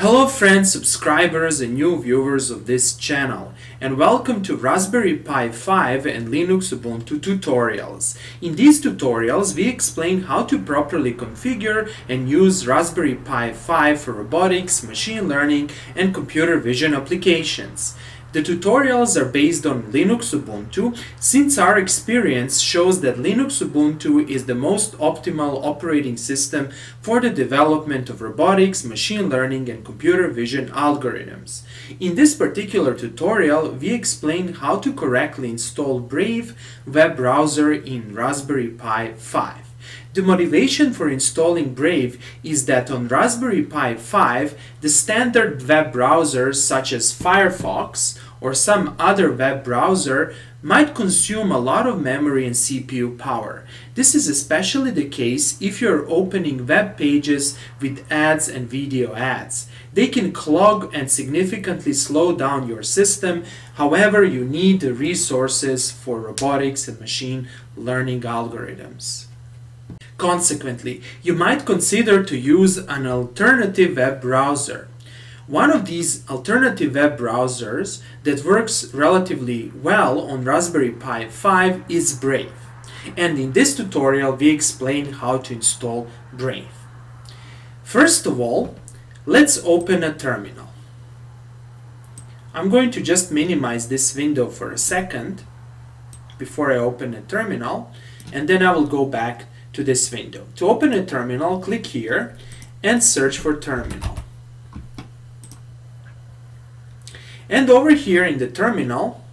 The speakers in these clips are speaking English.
Hello friends, subscribers and new viewers of this channel and welcome to Raspberry Pi 5 and Linux Ubuntu tutorials. In these tutorials we explain how to properly configure and use Raspberry Pi 5 for robotics, machine learning and computer vision applications. The tutorials are based on Linux Ubuntu since our experience shows that Linux Ubuntu is the most optimal operating system for the development of robotics, machine learning and computer vision algorithms. In this particular tutorial, we explain how to correctly install Brave web browser in Raspberry Pi 5. The motivation for installing Brave is that on Raspberry Pi 5, the standard web browsers such as Firefox or some other web browser might consume a lot of memory and CPU power. This is especially the case if you're opening web pages with ads and video ads. They can clog and significantly slow down your system, however you need the resources for robotics and machine learning algorithms. Consequently, you might consider to use an alternative web browser. One of these alternative web browsers that works relatively well on Raspberry Pi 5 is Brave. And in this tutorial we explain how to install Brave. First of all, let's open a terminal. I'm going to just minimize this window for a second before I open a terminal and then I will go back to this window. To open a terminal, click here and search for terminal. And over here in the terminal,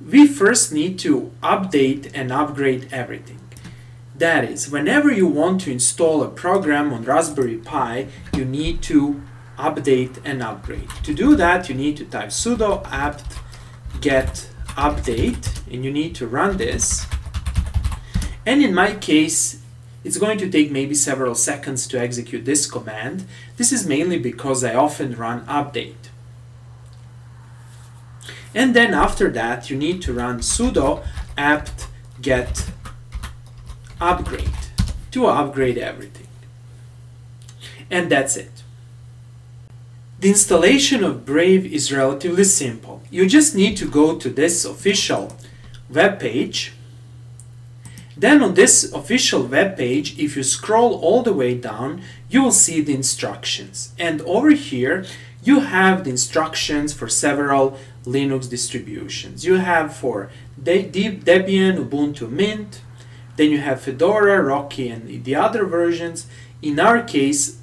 we first need to update and upgrade everything. That is, whenever you want to install a program on Raspberry Pi, you need to update and upgrade. To do that, you need to type sudo apt get update, and you need to run this. And in my case, it's going to take maybe several seconds to execute this command. This is mainly because I often run update. And then after that, you need to run sudo apt get upgrade to upgrade everything. And that's it. The installation of Brave is relatively simple. You just need to go to this official web page then on this official web page, if you scroll all the way down, you will see the instructions. And over here, you have the instructions for several Linux distributions. You have for Debian, Ubuntu Mint, then you have Fedora, Rocky, and the other versions. In our case,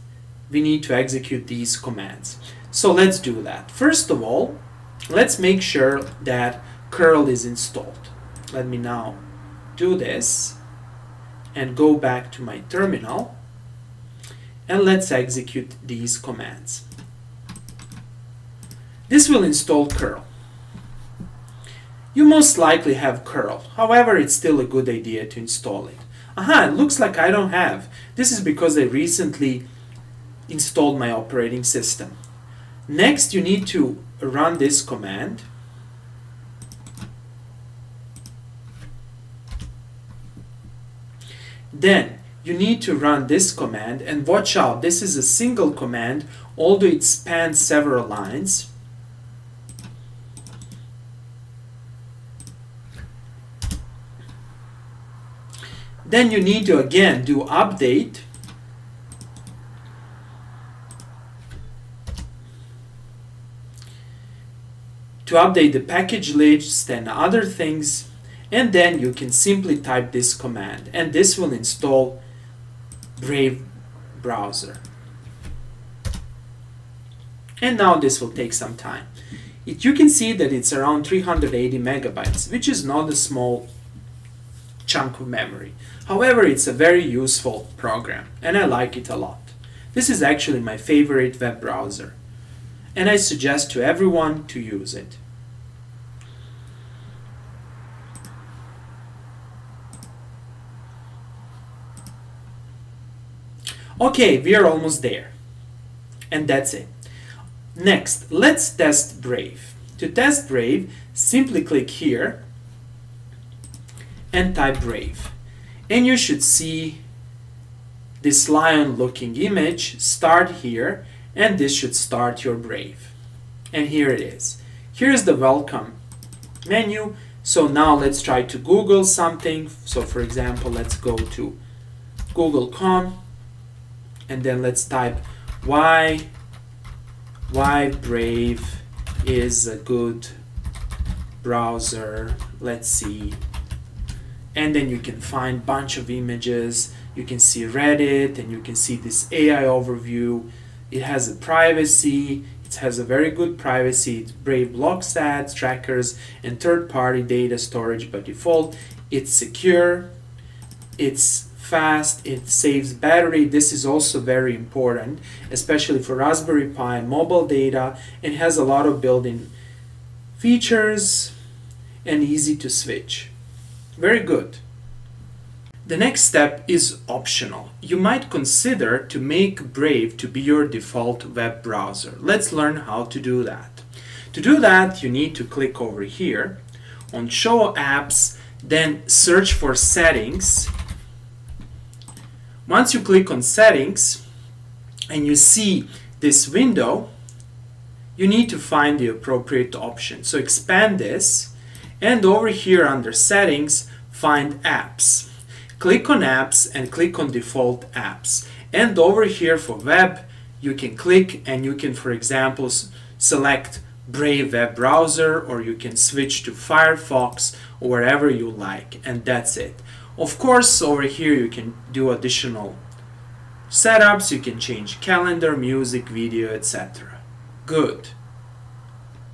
we need to execute these commands. So let's do that. First of all, let's make sure that curl is installed. Let me now do this and go back to my terminal and let's execute these commands. This will install curl. You most likely have curl, however it's still a good idea to install it. Aha, it looks like I don't have. This is because I recently installed my operating system. Next you need to run this command Then you need to run this command and watch out, this is a single command, although it spans several lines. Then you need to again do update. To update the package list and other things and then you can simply type this command and this will install Brave browser. And now this will take some time. It, you can see that it's around 380 megabytes which is not a small chunk of memory. However it's a very useful program and I like it a lot. This is actually my favorite web browser and I suggest to everyone to use it Okay, we are almost there. And that's it. Next, let's test Brave. To test Brave, simply click here and type Brave. And you should see this lion looking image, start here, and this should start your Brave. And here it is. Here's the welcome menu. So now let's try to Google something. So for example, let's go to google.com and then let's type why why Brave is a good browser. Let's see. And then you can find bunch of images. You can see Reddit and you can see this AI overview. It has a privacy. It has a very good privacy. Brave blocks ads, trackers, and third-party data storage by default. It's secure. It's fast, it saves battery. This is also very important, especially for Raspberry Pi and mobile data. It has a lot of built-in features and easy to switch. Very good. The next step is optional. You might consider to make Brave to be your default web browser. Let's learn how to do that. To do that, you need to click over here on Show Apps, then search for Settings, once you click on settings and you see this window, you need to find the appropriate option. So expand this and over here under settings, find apps. Click on apps and click on default apps. And over here for web, you can click and you can, for example, select Brave web browser or you can switch to Firefox or wherever you like and that's it. Of course, over here you can do additional setups, you can change calendar, music, video, etc. Good.